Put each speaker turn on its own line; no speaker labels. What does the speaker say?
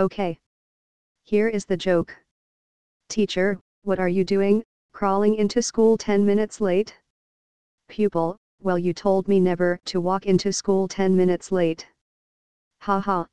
Okay. Here is the joke. Teacher, what are you doing, crawling into school 10 minutes late? Pupil, well you told me never to walk into school 10 minutes late. Ha ha.